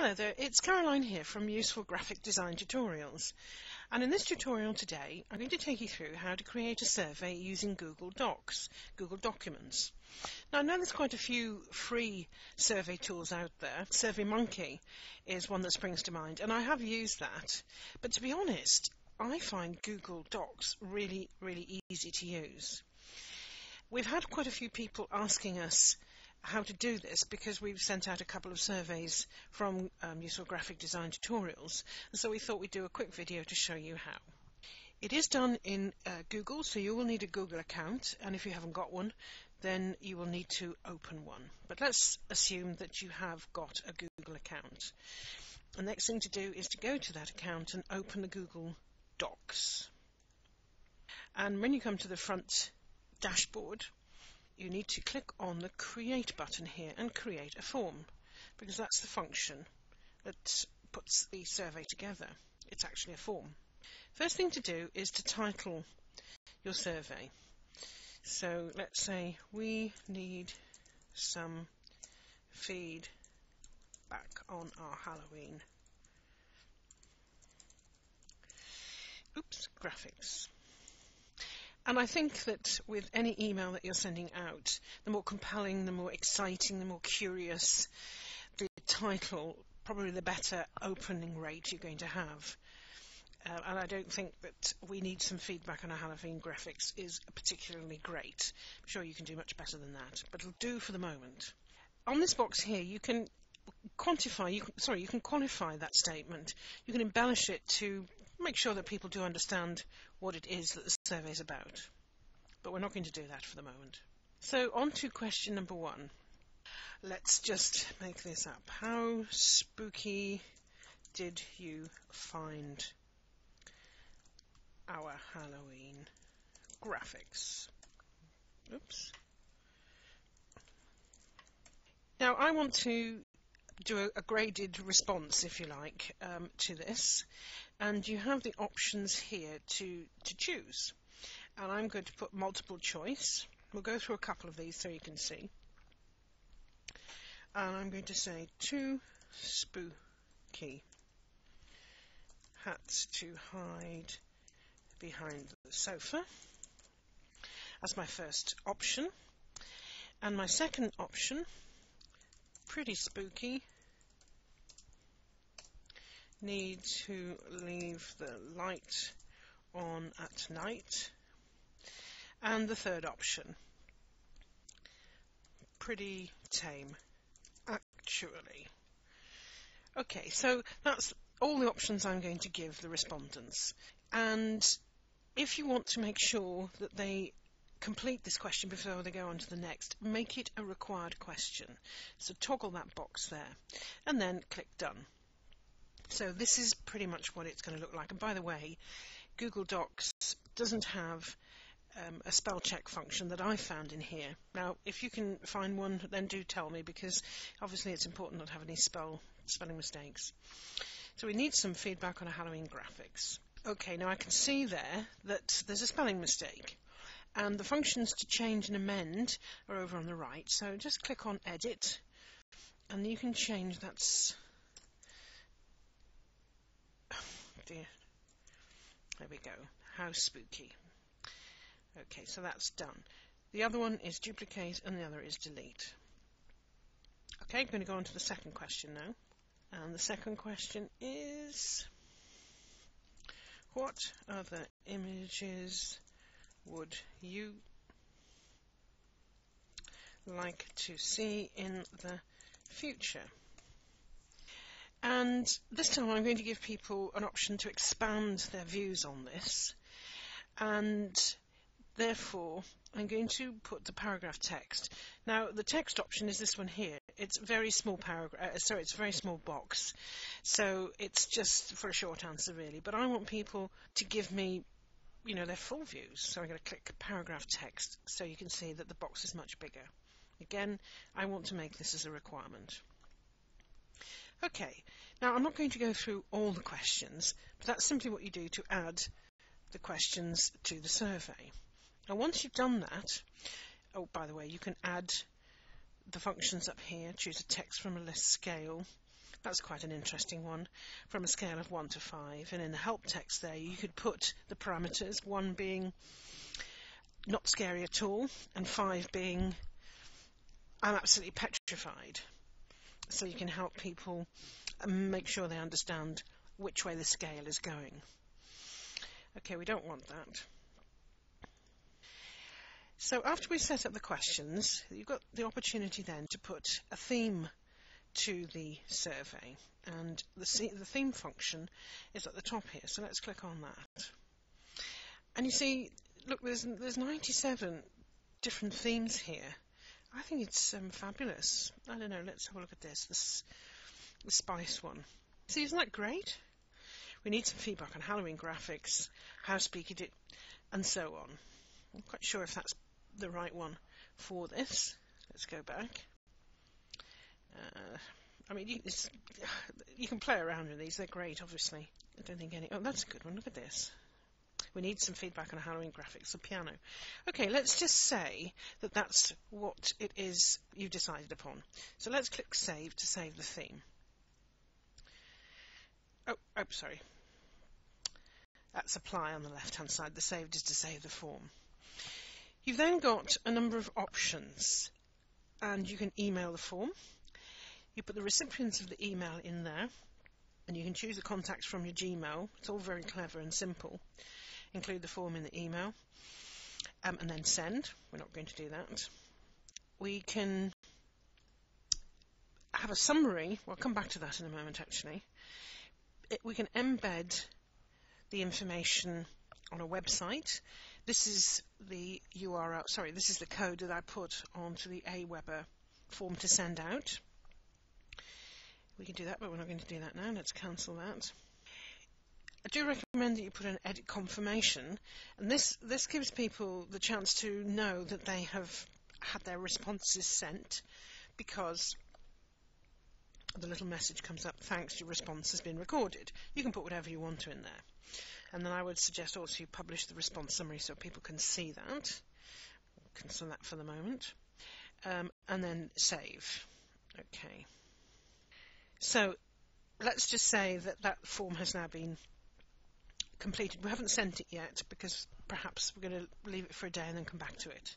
Hello there, it's Caroline here from Useful Graphic Design Tutorials. And in this tutorial today, I'm going to take you through how to create a survey using Google Docs, Google Documents. Now I know there's quite a few free survey tools out there. SurveyMonkey is one that springs to mind, and I have used that. But to be honest, I find Google Docs really, really easy to use. We've had quite a few people asking us how to do this because we've sent out a couple of surveys from um, Useful Graphic Design Tutorials, and so we thought we'd do a quick video to show you how. It is done in uh, Google, so you will need a Google account, and if you haven't got one, then you will need to open one. But let's assume that you have got a Google account. The next thing to do is to go to that account and open the Google Docs. And when you come to the front dashboard, you need to click on the create button here and create a form because that's the function that puts the survey together. It's actually a form. First thing to do is to title your survey. So let's say we need some feedback on our Halloween. Oops, graphics. And I think that with any email that you're sending out, the more compelling, the more exciting, the more curious the title, probably the better opening rate you're going to have. Uh, and I don't think that we need some feedback on our Halloween graphics is particularly great. I'm sure you can do much better than that, but it'll do for the moment. On this box here, you can quantify, you can, sorry, you can qualify that statement. You can embellish it to make sure that people do understand what it is that the survey is about. But we're not going to do that for the moment. So on to question number one. Let's just make this up. How spooky did you find our Halloween graphics? Oops. Now I want to do a, a graded response, if you like, um, to this and you have the options here to, to choose. And I'm going to put multiple choice. We'll go through a couple of these so you can see. And I'm going to say too spooky hats to hide behind the sofa. That's my first option. And my second option, pretty spooky need to leave the light on at night. And the third option, pretty tame, actually. Okay, so that's all the options I'm going to give the respondents. And if you want to make sure that they complete this question before they go on to the next, make it a required question. So toggle that box there and then click done. So this is pretty much what it's going to look like. And by the way, Google Docs doesn't have um, a spell check function that I found in here. Now, if you can find one, then do tell me because obviously it's important not to have any spell spelling mistakes. So we need some feedback on a Halloween graphics. Okay, now I can see there that there's a spelling mistake. And the functions to change and amend are over on the right. So just click on Edit, and you can change that's oh dear. There we go. How spooky. Okay, so that's done. The other one is duplicate and the other is delete. Okay, I'm going to go on to the second question now. And the second question is What other images would you like to see in the future? And this time I'm going to give people an option to expand their views on this. And therefore, I'm going to put the paragraph text. Now, the text option is this one here. It's very small paragraph, uh, sorry, it's very small box. So it's just for a short answer, really. But I want people to give me, you know, their full views. So I'm going to click paragraph text so you can see that the box is much bigger. Again, I want to make this as a requirement. Okay, now I'm not going to go through all the questions, but that's simply what you do to add the questions to the survey. Now once you've done that, oh by the way, you can add the functions up here, choose a text from a list scale, That's quite an interesting one from a scale of 1 to 5. And in the help text there, you could put the parameters, 1 being not scary at all, and 5 being I'm absolutely petrified. So you can help people make sure they understand which way the scale is going. Okay, we don't want that. So after we set up the questions, you've got the opportunity then to put a theme to the survey. And the, the theme function is at the top here. So let's click on that. And you see, look, there's, there's 97 different themes here. I think it's um, fabulous. I don't know, let's have a look at this. This the spice one. See, isn't that great? We need some feedback on Halloween graphics, how speak it, and so on. I'm quite sure if that's the right one for this. Let's go back. Uh, I mean, you, you, can play around with these. They're great, obviously. I don't think any. Oh, that's a good one. Look at this. We need some feedback on Halloween graphics, the piano. Okay, let's just say that that's what it is you've decided upon. So let's click Save to save the theme. Oh, oh, sorry. That's Apply on the left-hand side. The Saved is to save the form. You've then got a number of options, and you can email the form. You put the recipients of the email in there, and you can choose the contacts from your Gmail. It's all very clever and simple include the form in the email, um, and then send. We're not going to do that. We can have a summary. We'll come back to that in a moment, actually. It, we can embed the information on a website. This is the URL, sorry, this is the code that I put onto the Aweber form to send out. We can do that, but we're not going to do that now. Let's cancel that. I do recommend that you put an edit confirmation, and this this gives people the chance to know that they have had their responses sent, because the little message comes up, thanks, your response has been recorded. You can put whatever you want to in there. And then I would suggest also you publish the response summary so people can see that. cancel that for the moment. Um, and then save. Okay. So let's just say that that form has now been completed. We haven't sent it yet because perhaps we're going to leave it for a day and then come back to it.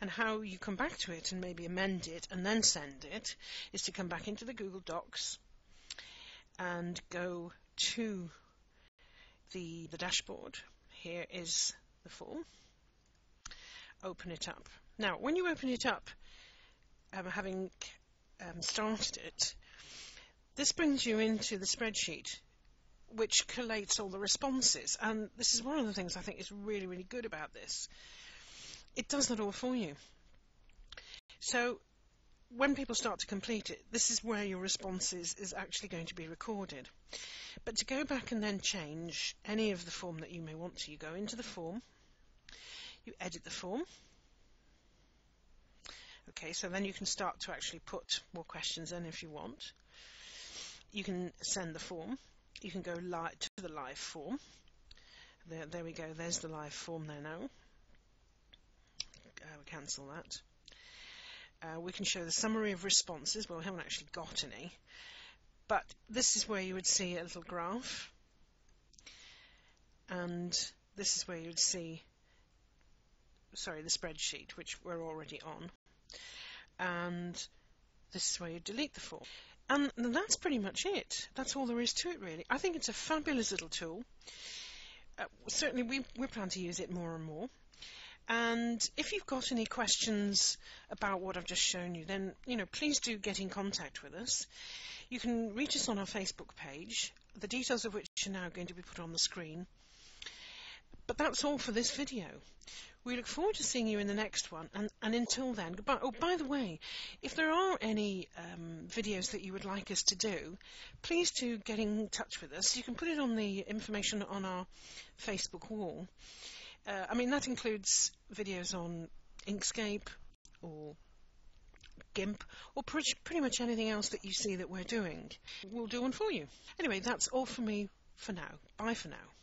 And how you come back to it and maybe amend it and then send it is to come back into the Google Docs and go to the, the dashboard. Here is the form. Open it up. Now, when you open it up, um, having um, started it, this brings you into the spreadsheet which collates all the responses. And this is one of the things I think is really, really good about this. It does that all for you. So when people start to complete it, this is where your responses is actually going to be recorded. But to go back and then change any of the form that you may want to, you go into the form, you edit the form. Okay, so then you can start to actually put more questions in if you want. You can send the form you can go to the live form. There, there we go. There's the live form there now. Uh, we cancel that. Uh, we can show the summary of responses. Well, we haven't actually got any. But this is where you would see a little graph. And this is where you would see, sorry, the spreadsheet, which we're already on. And this is where you delete the form. And that's pretty much it. That's all there is to it, really. I think it's a fabulous little tool. Uh, certainly, we, we plan to use it more and more. And if you've got any questions about what I've just shown you, then you know please do get in contact with us. You can reach us on our Facebook page, the details of which are now going to be put on the screen. But that's all for this video. We look forward to seeing you in the next one. And, and until then, goodbye. Oh, by the way, if there are any um, videos that you would like us to do, please do get in touch with us. You can put it on the information on our Facebook wall. Uh, I mean, that includes videos on Inkscape or GIMP or pretty, pretty much anything else that you see that we're doing. We'll do one for you. Anyway, that's all for me for now. Bye for now.